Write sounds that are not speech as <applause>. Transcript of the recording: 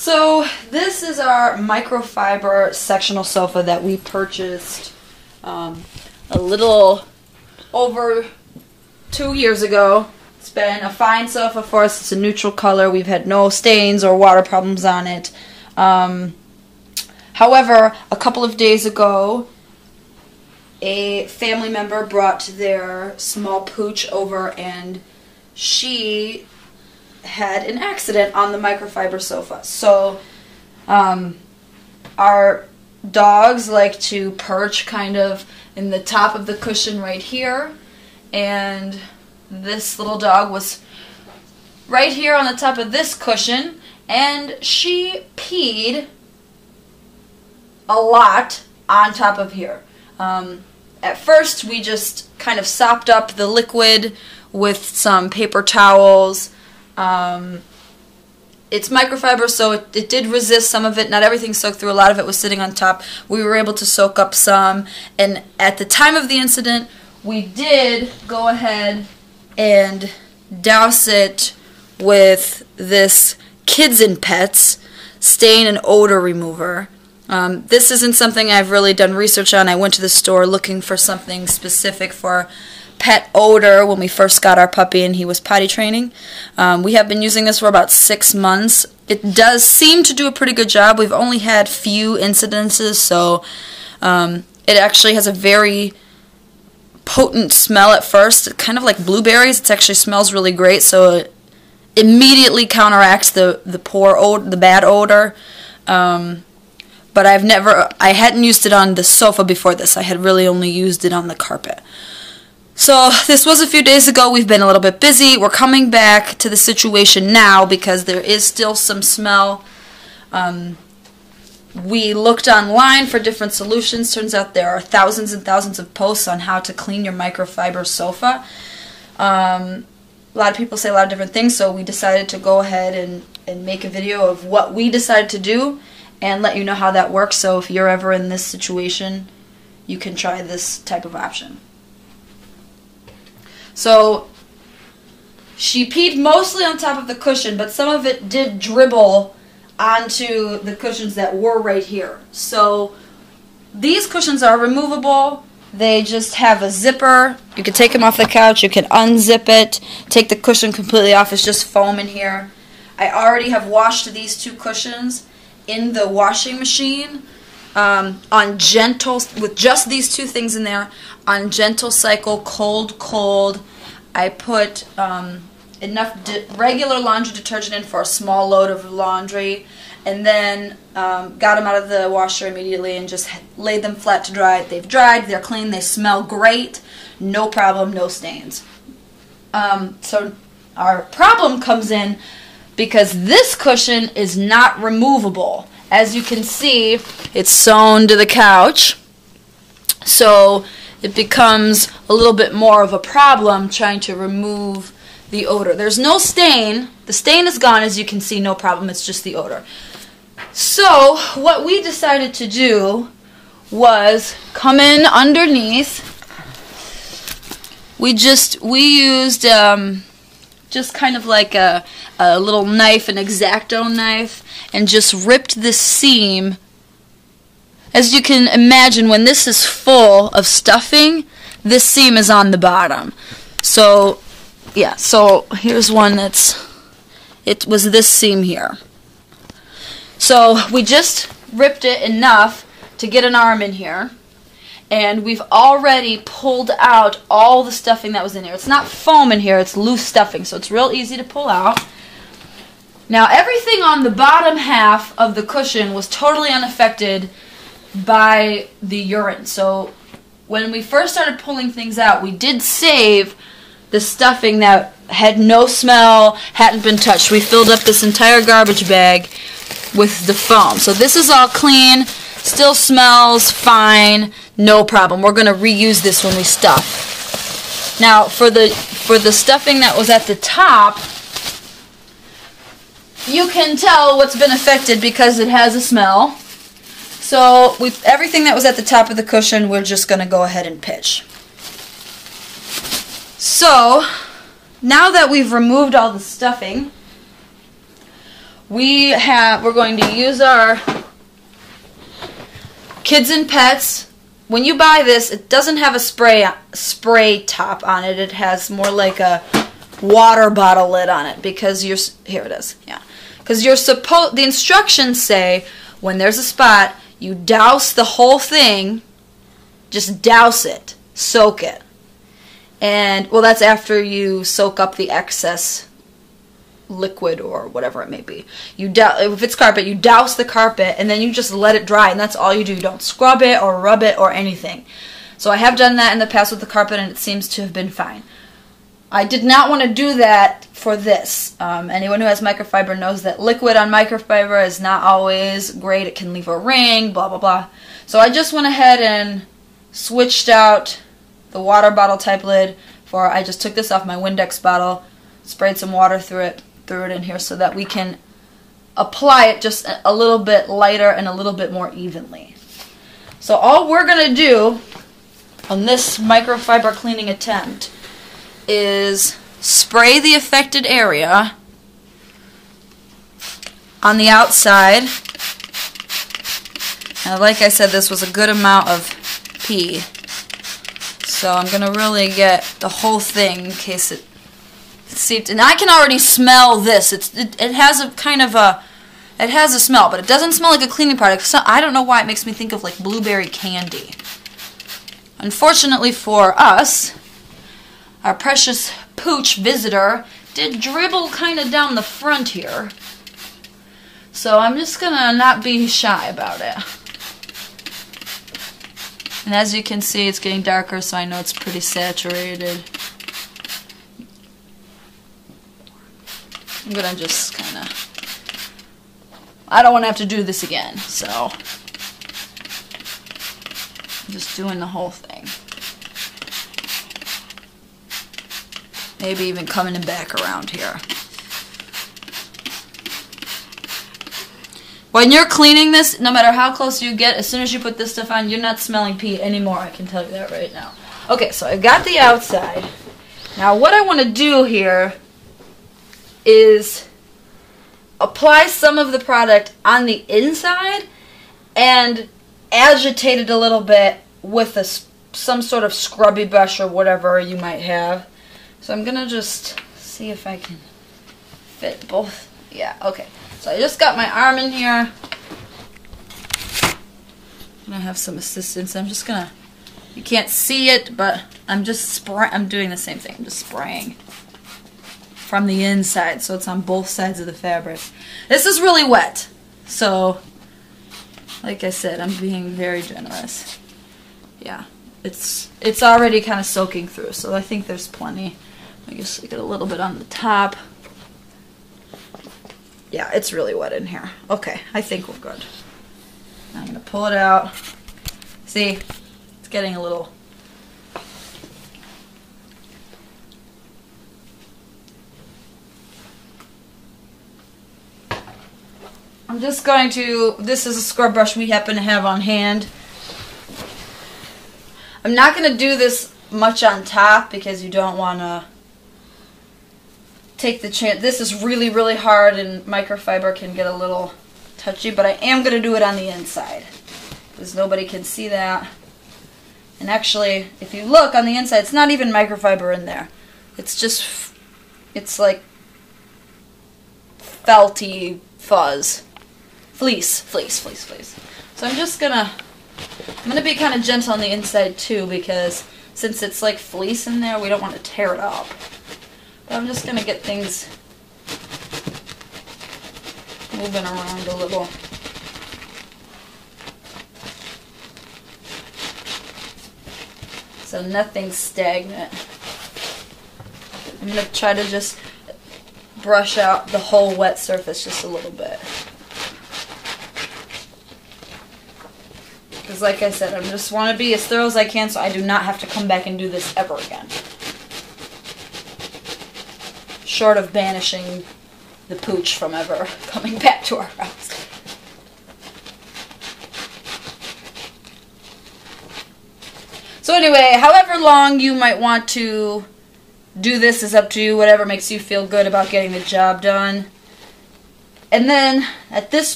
So this is our microfiber sectional sofa that we purchased um, a little over two years ago. It's been a fine sofa for us. It's a neutral color. We've had no stains or water problems on it. Um, however, a couple of days ago, a family member brought their small pooch over and she had an accident on the microfiber sofa. So, um, our dogs like to perch kind of in the top of the cushion right here, and this little dog was right here on the top of this cushion, and she peed a lot on top of here. Um, at first, we just kind of sopped up the liquid with some paper towels um, it's microfiber, so it, it did resist some of it. Not everything soaked through. A lot of it was sitting on top. We were able to soak up some. And at the time of the incident, we did go ahead and douse it with this Kids and Pets stain and odor remover. Um, this isn't something I've really done research on. I went to the store looking for something specific for pet odor when we first got our puppy and he was potty training. Um, we have been using this for about six months. It does seem to do a pretty good job. We've only had few incidences, so um, it actually has a very potent smell at first, kind of like blueberries. It actually smells really great, so it immediately counteracts the the poor odor, the bad odor. Um, but I've never, I hadn't used it on the sofa before this. I had really only used it on the carpet. So this was a few days ago. We've been a little bit busy. We're coming back to the situation now because there is still some smell. Um, we looked online for different solutions. Turns out there are thousands and thousands of posts on how to clean your microfiber sofa. Um, a lot of people say a lot of different things, so we decided to go ahead and, and make a video of what we decided to do and let you know how that works. So if you're ever in this situation, you can try this type of option. So she peed mostly on top of the cushion, but some of it did dribble onto the cushions that were right here. So these cushions are removable. They just have a zipper. You can take them off the couch. You can unzip it. Take the cushion completely off. It's just foam in here. I already have washed these two cushions in the washing machine um, on gentle, with just these two things in there, on gentle cycle, cold, cold, I put um, enough regular laundry detergent in for a small load of laundry, and then um, got them out of the washer immediately and just laid them flat to dry. They've dried, they're clean, they smell great, no problem, no stains. Um, so our problem comes in because this cushion is not removable. As you can see, it's sewn to the couch. So it becomes a little bit more of a problem trying to remove the odor. There's no stain. The stain is gone, as you can see, no problem. It's just the odor. So what we decided to do was come in underneath. We just, we used um, just kind of like a, a little knife, an X-Acto knife, and just ripped this seam as you can imagine, when this is full of stuffing, this seam is on the bottom. So, yeah, so here's one that's, it was this seam here. So we just ripped it enough to get an arm in here. And we've already pulled out all the stuffing that was in here. It's not foam in here, it's loose stuffing, so it's real easy to pull out. Now everything on the bottom half of the cushion was totally unaffected by the urine. So when we first started pulling things out, we did save the stuffing that had no smell, hadn't been touched. We filled up this entire garbage bag with the foam. So this is all clean, still smells fine, no problem. We're going to reuse this when we stuff. Now, for the for the stuffing that was at the top, you can tell what's been affected because it has a smell. So with everything that was at the top of the cushion, we're just going to go ahead and pitch. So now that we've removed all the stuffing, we have we're going to use our kids and pets. When you buy this, it doesn't have a spray spray top on it. It has more like a water bottle lid on it because you're here it is. Yeah. Cuz you're supposed the instructions say when there's a spot, you douse the whole thing. Just douse it. Soak it. And well that's after you soak up the excess liquid or whatever it may be. You if it's carpet, you douse the carpet and then you just let it dry, and that's all you do. You don't scrub it or rub it or anything. So I have done that in the past with the carpet, and it seems to have been fine. I did not want to do that for this. Um, anyone who has microfiber knows that liquid on microfiber is not always great. It can leave a ring, blah blah blah. So I just went ahead and switched out the water bottle type lid for I just took this off my Windex bottle, sprayed some water through it, through it in here so that we can apply it just a little bit lighter and a little bit more evenly. So all we're going to do on this microfiber cleaning attempt is spray the affected area on the outside. And like I said, this was a good amount of pee. So I'm going to really get the whole thing in case it seeped, and I can already smell this. It's it, it has a kind of a it has a smell, but it doesn't smell like a cleaning product. So I don't know why it makes me think of like blueberry candy. Unfortunately for us, our precious pooch visitor did dribble kind of down the front here. So I'm just gonna not be shy about it. And as you can see, it's getting darker, so I know it's pretty saturated. I'm gonna just kind of. I don't want to have to do this again, so. I'm just doing the whole thing. Maybe even coming back around here. When you're cleaning this, no matter how close you get, as soon as you put this stuff on, you're not smelling pee anymore. I can tell you that right now. Okay, so I've got the outside. Now what I want to do here is apply some of the product on the inside and agitate it a little bit with a, some sort of scrubby brush or whatever you might have. So I'm going to just see if I can fit both. Yeah, okay. So I just got my arm in here. And to have some assistance. I'm just going to, you can't see it, but I'm just spray. I'm doing the same thing. I'm just spraying from the inside, so it's on both sides of the fabric. This is really wet, so like I said, I'm being very generous. Yeah, it's it's already kind of soaking through, so I think there's plenty. I guess I get a little bit on the top. Yeah, it's really wet in here. Okay, I think we're good. I'm gonna pull it out. See, it's getting a little I'm just going to, this is a scrub brush we happen to have on hand. I'm not going to do this much on top because you don't want to take the chance. This is really, really hard and microfiber can get a little touchy, but I am going to do it on the inside because nobody can see that. And actually, if you look on the inside, it's not even microfiber in there. It's just, it's like felty fuzz. Fleece, fleece, fleece, fleece. So I'm just gonna, I'm gonna be kind of gentle on the inside too because since it's like fleece in there, we don't want to tear it up. But I'm just gonna get things moving around a little. So nothing's stagnant. I'm to try to just brush out the whole wet surface just a little bit. Because like I said, I just want to be as thorough as I can so I do not have to come back and do this ever again. Short of banishing the pooch from ever <laughs> coming back to our house. So anyway, however long you might want to do this is up to you, whatever makes you feel good about getting the job done. and then at this